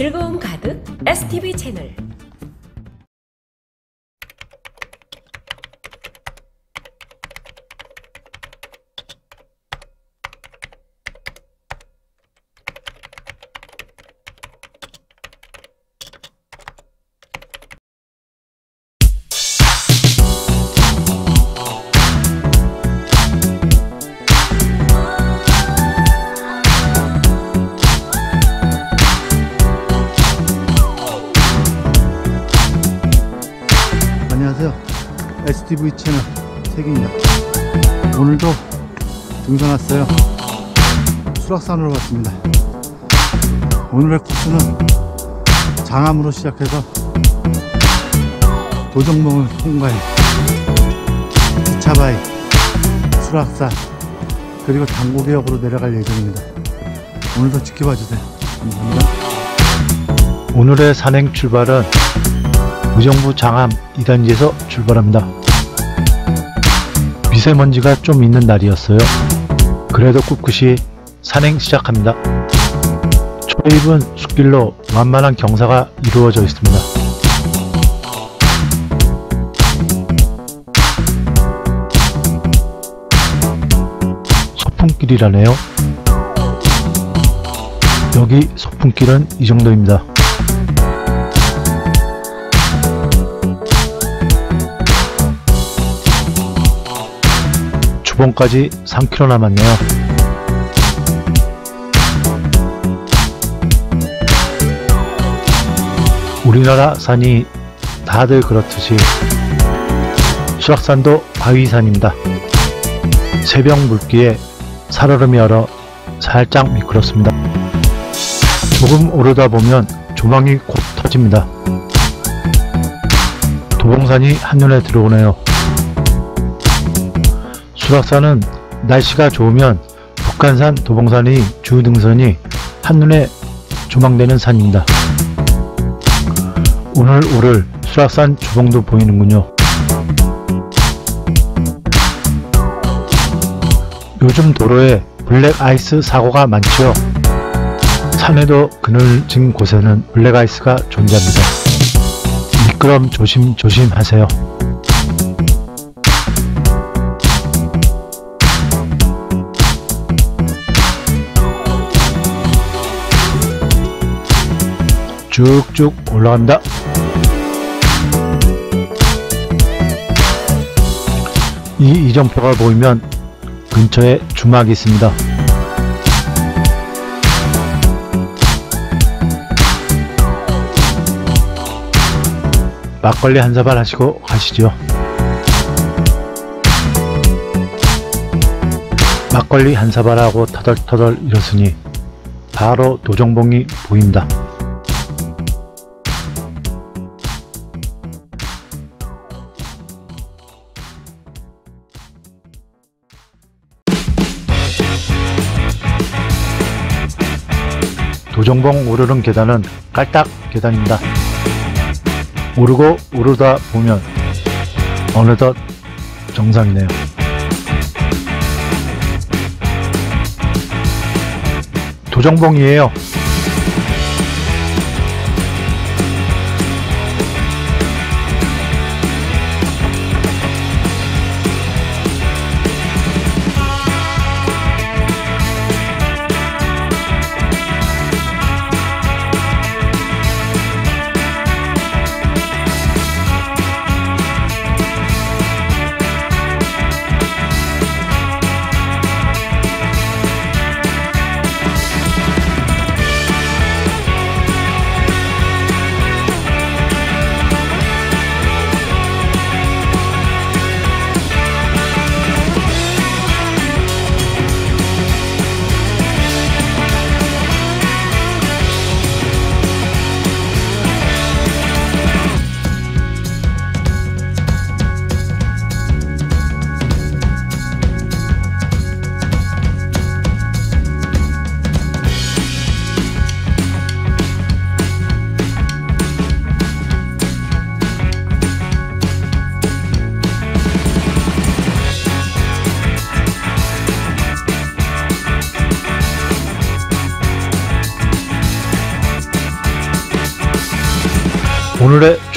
즐거움 가득 STV 채널 STV 채널 색입니다. 오늘도 등산 왔어요. 수락산으로 왔습니다. 오늘의 코스는 장암으로 시작해서 도정봉을 통과해 기차바위, 수락산, 그리고 당고개역으로 내려갈 예정입니다. 오늘도 지켜봐 주세요. 감사합니다. 오늘의 산행 출발은 의정부 장암 2단지에서 출발합니다. 미세먼지가 좀 있는 날이었어요. 그래도 꿋꿋이 산행 시작합니다. 초입은 숲길로 완만한 경사가 이루어져 있습니다. 소풍길이라네요. 여기 소풍길은 이 정도입니다. 주봉까지 3km 남았네요. 우리나라 산이 다들 그렇듯이 수락산도 바위산입니다. 새벽 물기에 살얼음이 얼어 살짝 미끄럽습니다. 조금 오르다 보면 조망이 곧 터집니다. 도봉산이 한눈에 들어오네요. 수락산은 날씨가 좋으면 북한산, 도봉산이 주 등산이 한눈에 조망되는 산입니다. 오늘 오를 수락산 주봉도 보이는군요. 요즘 도로에 블랙 아이스 사고가 많죠. 산에도 그늘진 곳에는 블랙 아이스가 존재합니다. 미끄럼 조심 조심 하세요. 쭉쭉 올라간다. 이 이정표가 보이면 근처에 주막이 있습니다. 막걸리 한 사발 하시고 가시죠. 막걸리 한 사발하고 터덜터덜 이렇으니 바로 도정봉이 보인다. 도정봉 오르는 계단은 깔딱 계단입니다. 오르고 오르다 보면 어느덧 정상이네요. 도정봉이에요.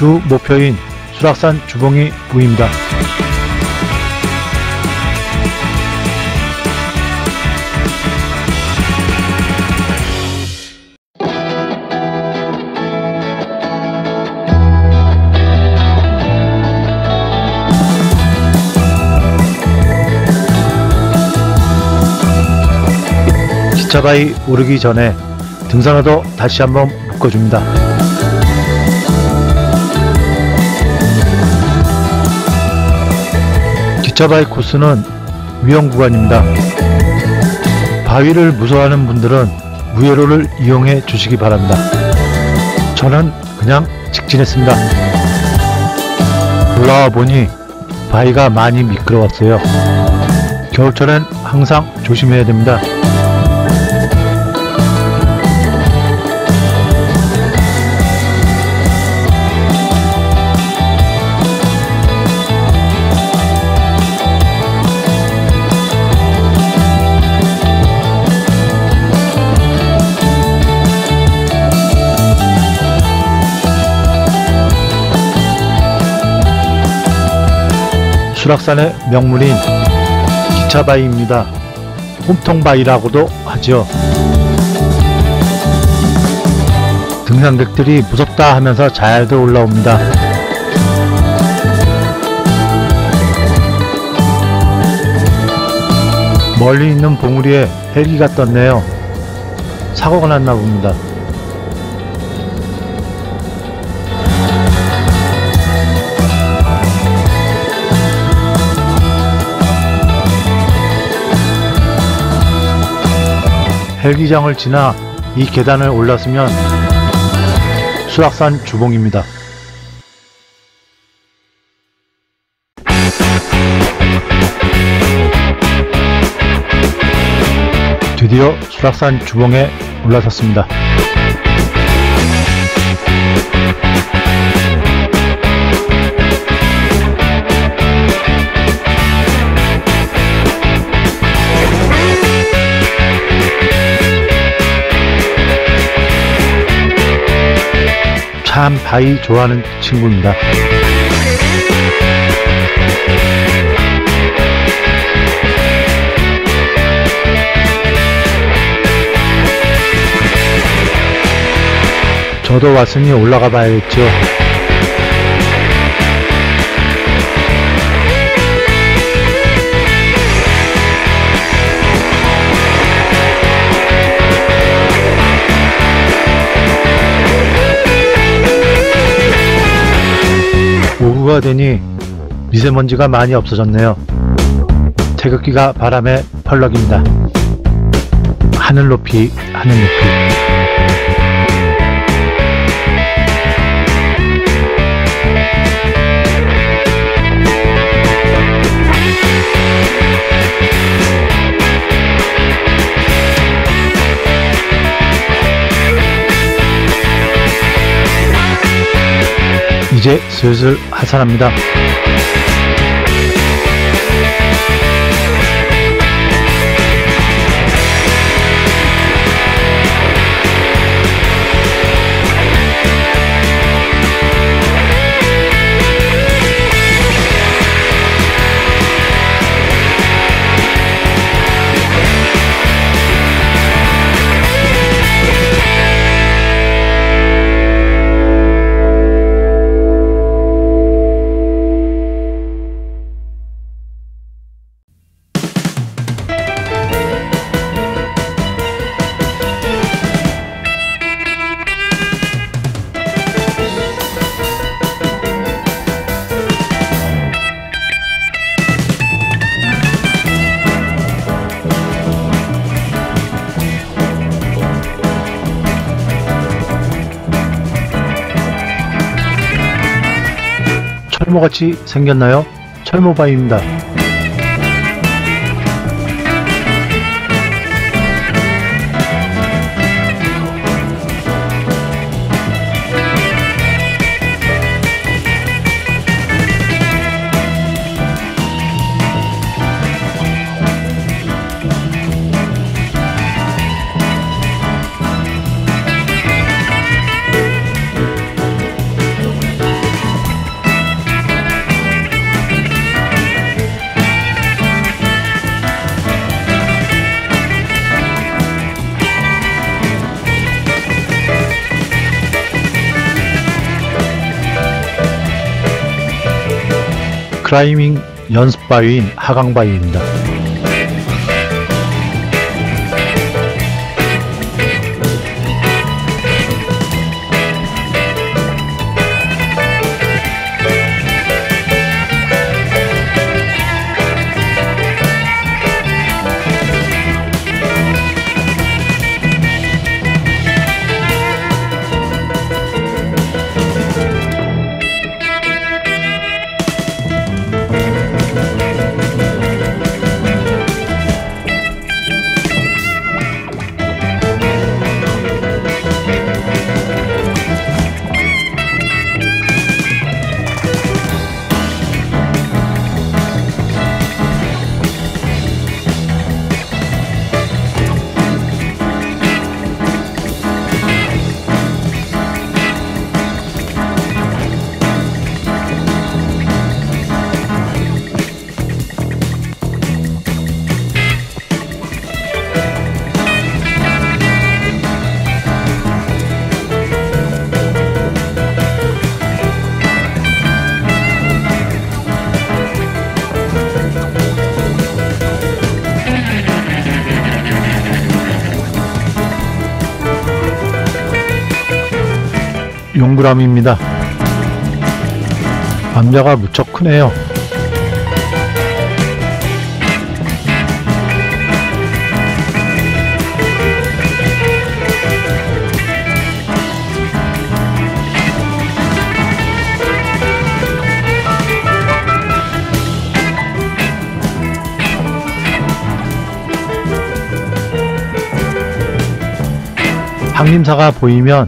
주 목표인 수락산 주봉이 보입니다. 기차바위 오르기 전에 등산화도 다시 한번 묶어줍니다. 기차바위 코스는 위험 구간입니다. 바위를 무서워하는 분들은 무회로를 이용해 주시기 바랍니다. 저는 그냥 직진했습니다. 올라와 보니 바위가 많이 미끄러웠어요. 겨울철엔 항상 조심해야 됩니다. 수락산의 명물인 기차바위입니다. 홈통바위라고도 하죠. 등산객들이 무섭다 하면서 잘들 올라옵니다. 멀리 있는 봉우리에 헬기가 떴네요. 사고가 났나 봅니다. 헬기장을 지나 이 계단을 올랐으면 수락산 주봉입니다. 드디어 수락산 주봉에 올라섰습니다. 참 바위 좋아하는 친구입니다. 저도 왔으니 올라가 봐야겠죠. 오후가 되니 미세먼지가 많이 없어졌네요. 태극기가 바람에 펄럭입니다. 하늘 높이, 하늘 높이. 이제 슬슬 하산합니다. 철모같이 생겼나요? 철모바위입니다. 클라이밍 연습 바위인 하강 바위입니다. 용구람입니다. 암자가 무척 크네요. 항림사가 보이면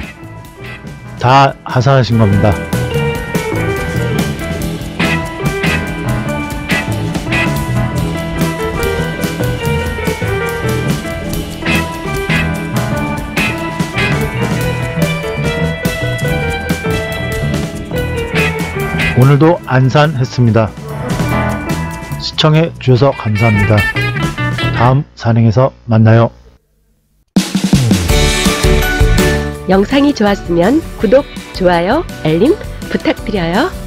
다 하산하신 겁니다. 오늘도 안산했습니다. 시청해 주셔서 감사합니다. 다음 산행에서 만나요. 영상이 좋았으면 구독, 좋아요, 알림 부탁드려요.